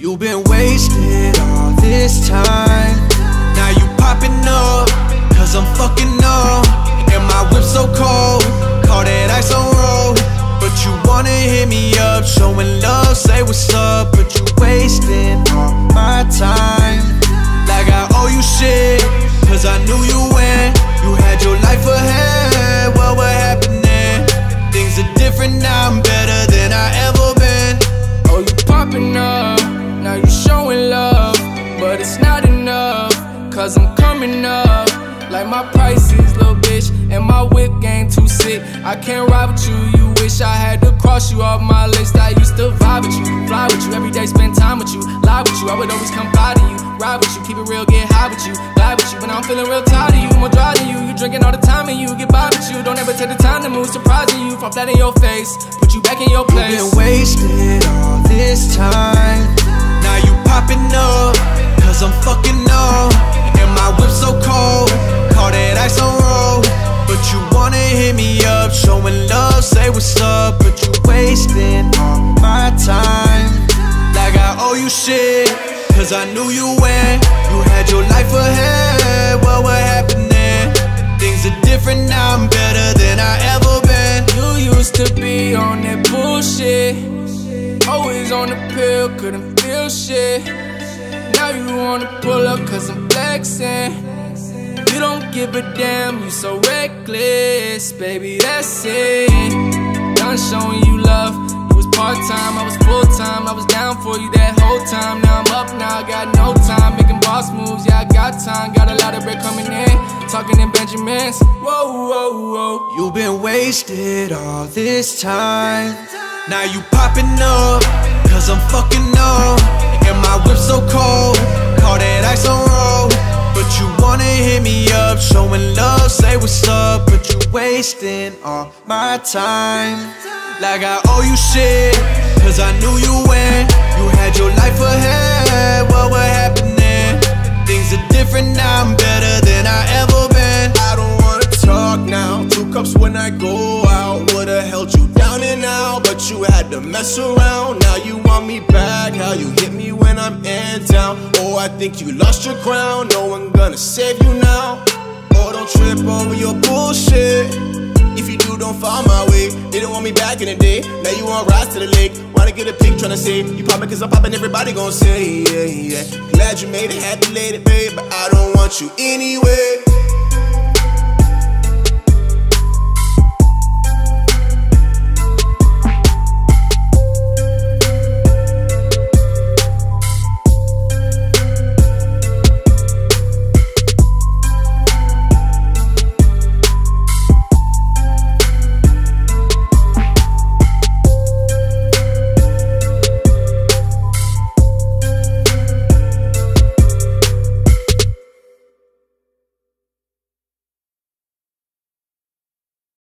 You've been wasted all this time. Now you popping up, cause I'm fucking up. And my whip so cold, call that ice on road. But you wanna hit me up, showing love, say what's up. But you wasting all my time. Like I owe you shit, cause I knew you cause I'm coming up. Like my prices, little bitch, and my whip game too sick. I can't ride with you, you wish I had to cross you off my list. I used to vibe with you, fly with you, every day spend time with you, lie with you. I would always come by to you, ride with you, keep it real, get high with you, lie with you. When I'm feeling real tired of you, more dry than you, you drinking all the time and you get by with you. Don't ever take the time to move, surprising you, fall flat in your face, put you back in your place. Been wasted all this time. Wanna hit me up, showing love, say what's up. But you wasting all my time. Like I owe you shit, cause I knew you when you had your life ahead. What was happening? Things are different now, I'm better than I ever been. You used to be on that bullshit. Always on the pill, couldn't feel shit. Now you wanna pull up cause I'm flexing. Give a damn, you so reckless, baby, that's it. Done showing you love. You was part time, I was full time. I was down for you that whole time. Now I'm up, now I got no time. Making boss moves, yeah, I got time. Got a lot of bread coming in. Talking in Benjamins. Whoa, whoa, whoa. You've been wasted all this time. Now you popping up, cause I'm fucking up. And my whip so cold, what's up. But you're wasting all my time. Like I owe you shit, cause I knew you when you had your life ahead. What was happening? Things are different now, I'm better than I ever been. I don't wanna talk now. Two cups when I go out. Would've held you down and out, but you had to mess around. Now you want me back. How you hit me when I'm in town. Oh, I think you lost your crown. No one gonna save you now. Don't trip over your bullshit. If you do, don't fall my way. They don't want me back in the day. Now you want rise to the lake. Wanna get a pic, tryna say you poppin' cause I'm poppin', everybody gon' say, yeah, yeah. Glad you made it, happy to late it, babe, but I don't want you anyway.